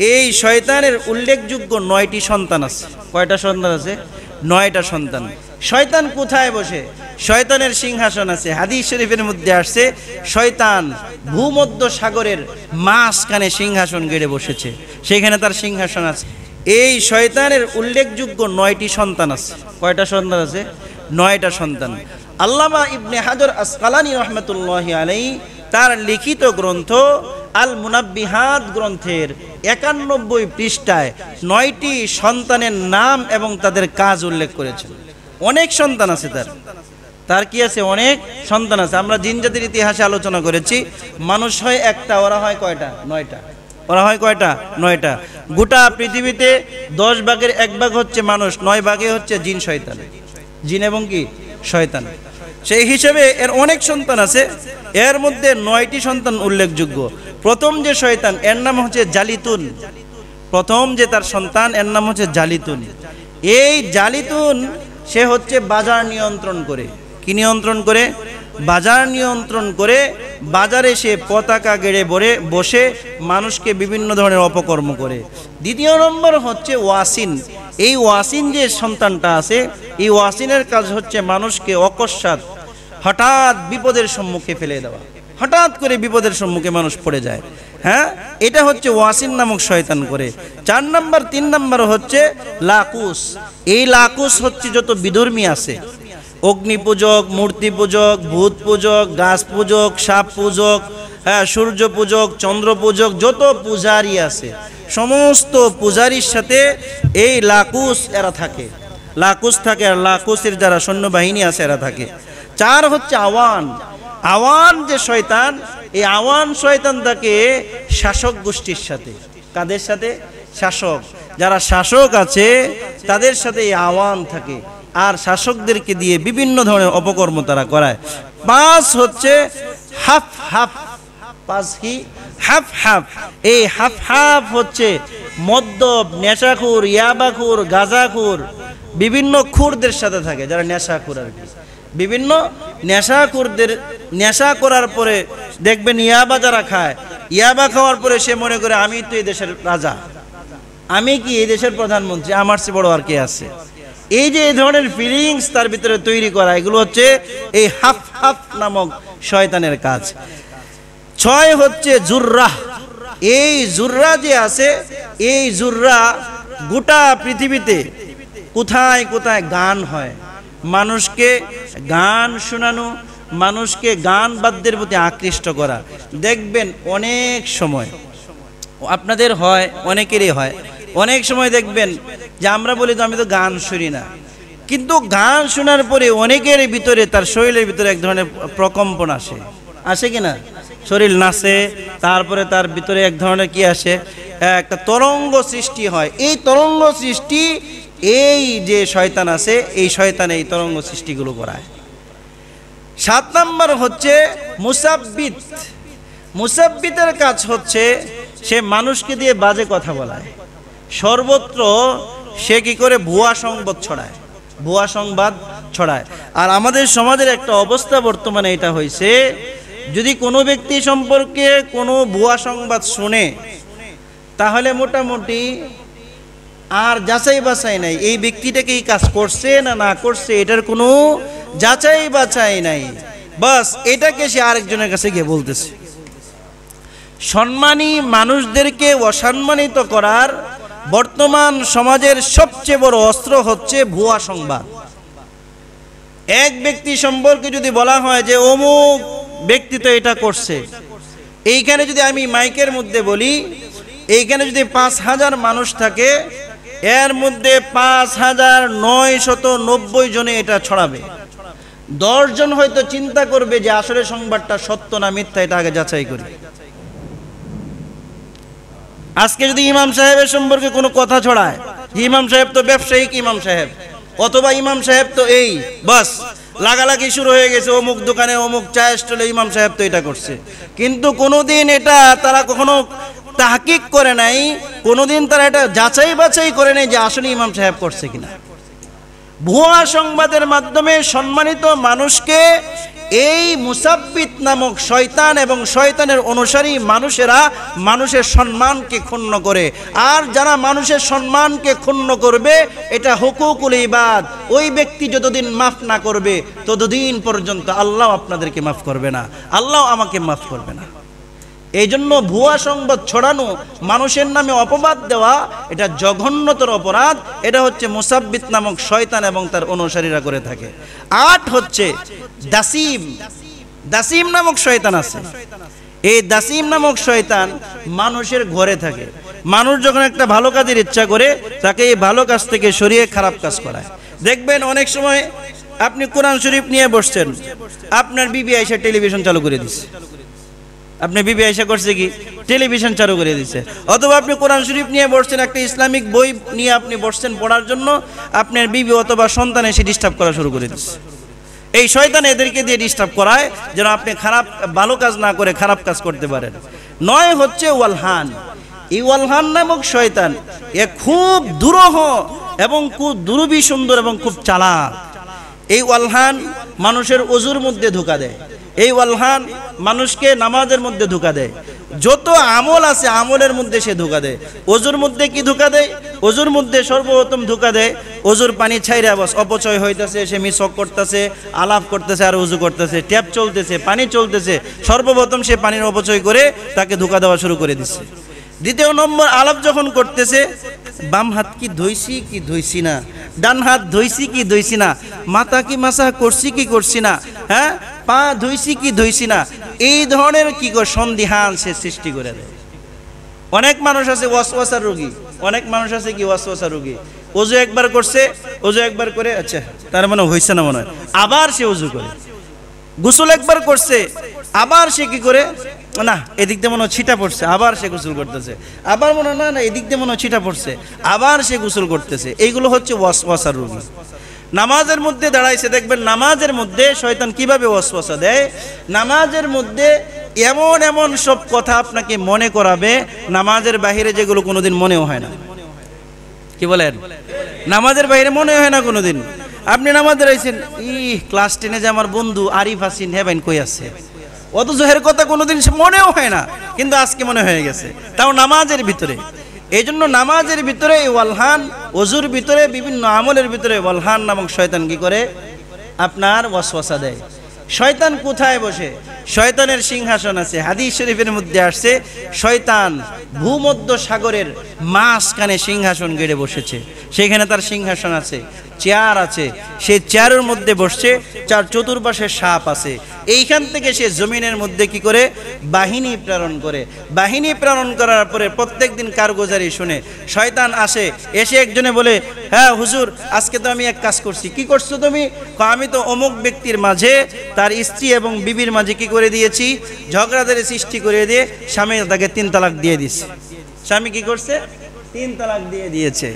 এই শয়তানের উল্লেখযোগ্য নয়টি সন্তান আছে। কয়টা সন্তান আছে? নয়টা সন্তান। শয়তান কোথায় বসে? শয়তানের সিংহাসন আছে। হাদিস শরীফের মধ্যে আসছে, শয়তান ভূমধ্য সাগরের মাঝখানে সিংহাসন গেড়ে বসেছে। সেখানে তার সিংহাসন আছে। এই শয়তানের উল্লেখযোগ্য নয়টি সন্তান আছে। কয়টা সন্তান আছে? নয়টা সন্তান। আল্লামা ইবনে হাজর আসকালানি রহমতুল্লাহ আলাই তার লিখিত গ্রন্থ আল মুনাব্বিহাত গ্রন্থের একানব্বই পৃষ্ঠায় নয়টি সন্তানের নাম এবং তাদের কাজ উল্লেখ করেছেন। অনেক সন্তান আছে তার। তার কি আছে? অনেক সন্তান আছে। আমরা জিন জাতির ইতিহাসে আলোচনা করেছি, মানুষ হয় একটা, ওরা হয় কয়টা? নয়টা। ওরা হয় কয়টা? নয়টা। গোটা পৃথিবীতে দশ ভাগের এক ভাগ হচ্ছে মানুষ, নয় ভাগে হচ্ছে জিন, শয়তান। জিন এবং কি? শয়তান। সেই হিসেবে এর অনেক সন্তান আছে। এর মধ্যে নয়টি সন্তান উল্লেখযোগ্য। প্রথম যে শয়তান, এর নাম হচ্ছে জালিতুন। প্রথম যে তার সন্তান, এর নাম হচ্ছে জালিতুন। এই জালিতুন, সে হচ্ছে বাজার নিয়ন্ত্রণ করে। কি নিয়ন্ত্রণ করে? বাজার নিয়ন্ত্রণ করে বাজারে সে পতাকা গেড়ে বরে বসে মানুষকে বিভিন্ন ধরনের অপকর্ম করে। দ্বিতীয় নম্বর হচ্ছে ওয়াসিন। এই ওয়াসিন যে সন্তানটা আছে, এই ওয়াসিনের কাজ হচ্ছে মানুষকে অকস্মাৎ, হঠাৎ বিপদের সম্মুখে ফেলে দেওয়া। হঠাৎ করে বিপদের সম্মুখে মানুষ পড়ে যায়। হ্যাঁ? এটা হচ্ছে ওয়াসিন নামক শয়তান করে। চার নাম্বার, তিন নাম্বার হচ্ছে লাকুস। এই লাকুস হচ্ছে যত বিধর্মী আছে। অগ্নি পূজক মূর্তি পূজক ভূত পূজক গাছ পূজক সাপ পূজক হ্যাঁ সূর্য পূজক চন্দ্র পূজক যত পূজারি আছে, সমস্ত পূজারির সাথে এই লাকুস এরা থাকে। লাকুস থাকে আর লাকুসের যারা সৈন্যবাহিনী আছে, এরা থাকে। চার হচ্ছে আওয়ান। আওয়ান যে শয়তান, এই আওয়ান শয়তান থাকে শাসক গোষ্ঠীর সাথে, কাদের সাথে? শাসক। যারা শাসক আছে, তাদের সাথে এই আওয়ান থাকে। আর শাসকদেরকে দিয়ে বিভিন্ন ধরনের অপকর্ম তারা করায়। পাঁচ হচ্ছে হাফ হাফ পাঁচ কি? Half half. এই হাফ হাফ হচ্ছে মদ্যপ, নেশাখুর, ইয়াবাখুর, গাঁজাখুর, বিভিন্ন খুরদের সাথে থাকে, যারা নেশাখুর আর কি। বিভিন্ন নেশাখুরদের নেশা করার পরে দেখবেন ইয়াবা যারা খায়, ইয়াবা খাওয়ার পরে সে মনে করে, আমি তো এই দেশের রাজা। আমি কি এই দেশের প্রধানমন্ত্রী? আমার চেয়ে বড় আর কে আছে? এই যে এই ধরনের ফিলিংস তার ভিতরে তৈরি করা, এগুলো হচ্ছে এই হাফ হাফ নামক শয়তানের কাজ। ছয় হচ্ছে জুররাহ এই জুররা যে আছে, এই জুররা গোটা পৃথিবীতে কোথায় কোথায় গান হয় মানুষকে গান শোনানো, মানুষকে গান বাদ্যের প্রতি আকৃষ্ট করা। দেখবেন অনেক সময়, আপনাদের হয়, অনেকেরই হয়, অনেক সময় দেখবেন যে আমরা বলি তো আমি তো গান শুনি না। কিন্তু গান শোনার পরে অনেকের ভিতরে, তার শরীরের ভিতরে এক ধরনের প্রকম্পন আসে। আসে কি না? শরীর নাচে, তারপরে তার ভিতরে এক ধরনের কি আসে? একটা তরঙ্গ সৃষ্টি হয়। এই তরঙ্গ সৃষ্টি এই যে শয়তান আছে, এই শয়তান এই তরঙ্গ সৃষ্টিগুলো করায়। সাত নাম্বার হচ্ছে মুসাব্বিত। মুসাব্বিতের কাজ হচ্ছে সে মানুষকে দিয়ে বাজে কথা বলায়। সর্বত্র সে কি করে? ভুয়া সংবাদ ছড়ায়। ভুয়া সংবাদ ছড়ায়। আর আমাদের সমাজের একটা অবস্থা বর্তমানে এটা হয়েছে, যদি কোনো ব্যক্তি সম্পর্কে কোনো ভুয়া সংবাদ শুনে, তাহলে মোটামুটি আর যাচাই বাছাই নাই। এই ব্যক্তিটাকে এই কাজ করছে না না করছে, এটার কোনো যাচাই বাছাই নাই। বাস, এটাকে সে আরেকজনের কাছে গিয়ে বলতেছে। সম্মানী মানুষদেরকে অসম্মানিত করার বর্তমান সমাজের সবচেয়ে বড় অস্ত্র হচ্ছে ভুয়া সংবাদ। এক ব্যক্তি সম্পর্কে যদি বলা হয় যে অমুক ব্যক্তি তো এটা করছে, এইখানে যদি আমি মাইকের মধ্যে বলি, এইখানে যদি পাঁচ হাজার মানুষ থাকে এর মধ্যে পাঁচ হাজার নব্বই জনে এটা ছড়াবে। দশজন হয়তো চিন্তা করবে যে আসলে সংবাদটা সত্য না মিথ্যা, এটা আগে যাচাই করি। আজকে যদি ইমাম সাহেবের সম্পর্কে কোনো কথা ছড়ায়, ইমাম সাহেব তো ব্যবসায়িক ইমাম সাহেব, অথবা ইমাম সাহেব তো এই, বাস, লাগালাগি শুরু হয়ে গেছে, অমুক দোকানে অমুক চায়ের স্টলে ইমাম সাহেব তো এটা করছে। কিন্তু কোনোদিন এটা তারা কখনো তাহকিক করে নাই, কোনোদিন তারা এটা যাচাই বাছাই করে নাই যে আসলে ইমাম সাহেব করছে কিনা। ভুয়া সংবাদের মাধ্যমে সম্মানিত মানুষকে এই মুসাব্বিত নামক শয়তান এবং শয়তানের অনুসারী মানুষেরা মানুষের সম্মানকে ক্ষুণ্ণ করে। আর যারা মানুষের সম্মানকে ক্ষুণ্ণ করবে, এটা হুকুকুল ইবাদ। ওই ব্যক্তি যতদিন মাফ না করবে, ততদিন পর্যন্ত আল্লাহ আপনাদেরকে মাফ করবে না। আল্লাহ আমাকে মাফ করবে না। এই জন্য ভুয়া সংবাদ ছড়ানো, মানুষের নামে অপবাদ দেওয়া, এটা জঘন্যতর অপরাধ। এটা হচ্ছে মুসাব্বিত নামক শয়তান এবং তার অনুসারীরা করে থাকে। আট হচ্ছে দাসিম। দাসিম নামক শয়তান আছে। এই দাসিম নামক শয়তান মানুষের ঘরে থাকে। মানুষ যখন একটা ভালো কাজের ইচ্ছা করে, তাকে এই ভালো কাজ থেকে সরিয়ে খারাপ কাজ করায়। দেখবেন অনেক সময় আপনি কোরআন শরীফ নিয়ে বসছেন, আপনার বিবি এসে টেলিভিশন চালু করে দিচ্ছে আপনি বিবি আইসা করছে কি? টেলিভিশন চালু করে দিচ্ছে অথবা আপনি কোরআন শরীফ নিয়ে বসছেন, একটা ইসলামিক বই নিয়ে আপনি বসছেন পড়ার জন্য, আপনার বিবি অথবা সন্তান এসে ডিস্টার্ব করা শুরু করে দিচ্ছে এই শয়তান এদেরকে দিয়ে ডিস্টার্ব করায় যেন আপনি খারাপ, ভালো কাজ না করে খারাপ কাজ করতে পারেন। নয় হচ্ছে ওয়ালহান। এই ওয়ালহান নামক শয়তান, এ খুব দুরহ এবং খুব দুরবি সুন্দর এবং খুব চালাক। এই ওয়ালহান মানুষের অজুর মধ্যে ধোকা দেয়। এই ওয়ালহান মানুষকে নামাজের মধ্যে ধোকা দেয়। যত আমল আছে, আমলের মধ্যে সে ধোকা দেয়। অজুর মধ্যে কি ধোকা দেয়? অজুর মধ্যে সর্বপ্রথম ধোকা দেয় অজুর পানি ছাইরা বস, অপচয় হইতেছে, সে মিসক করতেছে, আলাপ করতেছে আর উজু করতেছে, ট্যাপ চলতেছে, পানি চলতেছে, সর্বপ্রথম সে পানির অপচয় করে তাকে ধোকা দেওয়া শুরু করে দিচ্ছে দ্বিতীয় নম্বর, আলাপ যখন করতেছে, বাম হাত কি ধইছি কি ধইছি না? ডান হাত ধইছি কি ধইছি না? মাথা কি মাসা করছি কি করছি না? হ্যাঁ? পা ধুইছি কি ধুইছি না? এই ধরনের কি কর সন্দিহান সে সৃষ্টি করে দেয়? অনেক মানুষ আছে ওয়াসওয়াসার রোগী। অনেক মানুষ আছে কি ওয়াসওয়াসার রোগী? ওজু একবার করছে ওজু একবার করে আচ্ছা তার মানে হয়েছে না মনে হয়? আবার সে ওজু করে। গোসল একবার করছে, আবার সে কি করে? না, এদিক দিয়ে মনে ছিটা পড়ছে, আবার সে গোসল করতেছে। আবার মনে হয়, না না, এদিক দিয়ে মনে ছিটা পড়ছে, আবার সে গোসল করতেছে। এইগুলো হচ্ছে ওয়াসওয়াসার রোগী। নামাজের মধ্যে দাঁড়াইছে, দেখবেন নামাজের মধ্যে শয়তান কীভাবে ওয়াসওয়াসা দেয়? নামাজের মধ্যে এমন এমন সব কথা আপনাকে মনে করাবে, নামাজের বাহিরে যেগুলো কোনোদিন মনেও হয় না। কি বলেন? নামাজের বাইরে মনে হয় না কোনোদিন। আপনি নামাজে রয়েছেন ই ক্লাস টেনে যে আমার বন্ধু আরিফ হাসিন হেবেন কই আছে? অথচ হের কথা কোনোদিন মনেও হয় না, কিন্তু আজকে মনে হয়ে গেছে। তাও নামাজের ভিতরে। এই জন্য নামাজের ভিতরে ওয়ালহান অজুর ভিতরে বিভিন্ন আমলের ভিতরে ওয়ালহান নামক শয়তান কি করে? আপনার ওয়াসওয়াসা দেয়। শয়তান কোথায় বসে? শয়তানের সিংহাসন আছে, হাদিস শরীফের মধ্যে আসছে, শয়তান ভূমধ্য সাগরের মাঝখানে সিংহাসন গেড়ে বসেছে। সেখানে তার সিংহাসন আছে। চেয়ার আছে সেই চেয়ারের মধ্যে বসছে, চার চতুর্পাশে সাপ আছে। এইখান থেকে সে জমিনের মধ্যে কি করে? বাহিনী প্রেরণ করে। বাহিনী প্রেরণ করার পরে প্রত্যেক দিন কারগুজারি শুনে। শয়তান আসে, এসে একজনে বলে হ্যাঁ হুজুর, আজকে তো আমি এক কাজ করছি। কি করছ তুমি? আমি তো অমুক ব্যক্তির মাঝে, তার স্ত্রী এবং বিবির মাঝে কি করে দিয়েছি? ঝগড়াদের সৃষ্টি করে দিয়ে স্বামী তাকে তিন তালাক দিয়ে দিছে। স্বামী কি করছে? তিন তালাক দিয়ে দিয়েছে।